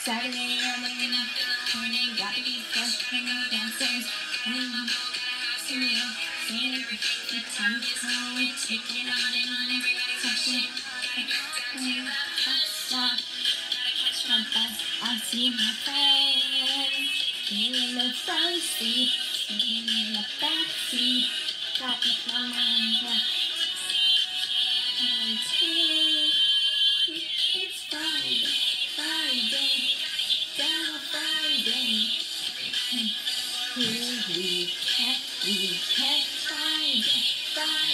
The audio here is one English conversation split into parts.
Saturday morning, morning, gotta be fresh, bring go downstairs. You know, saying the time is slowly ticking on and on. Everybody's touching. Stop. My bus, I see my friends. Sitting in the front seat, sitting in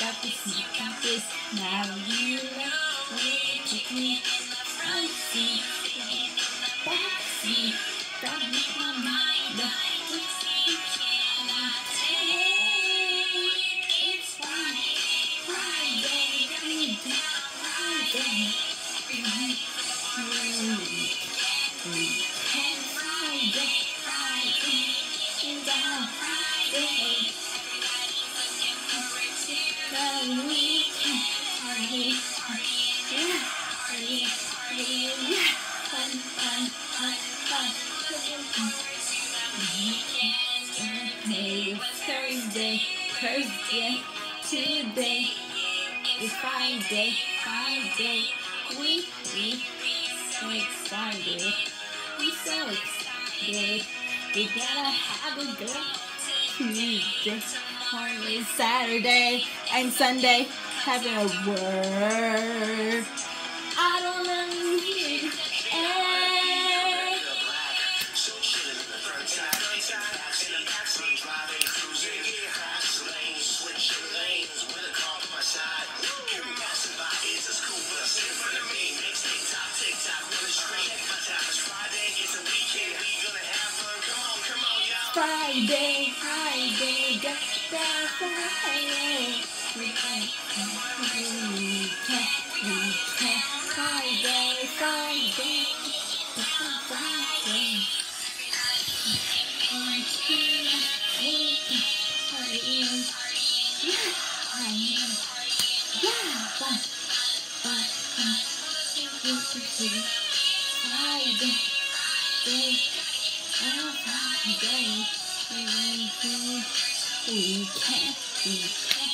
got got this. Now you know take me. I see, backseat, don't make my mind up. Friday, Friday, Friday. Friday, Thursday, Thursday, today is Friday, Friday, we, we, so we so we gotta have a good Tuesday, Friday, Saturday, and Sunday, having a word. I don't know Friday, Friday, da, da, Friday. We can, we can, we can, Friday, Friday, da, Friday. One, two, three, Friday. Yeah, Friday. Yeah, fun, fun, fun. Friday, day. Oh, Friday, we can, we can,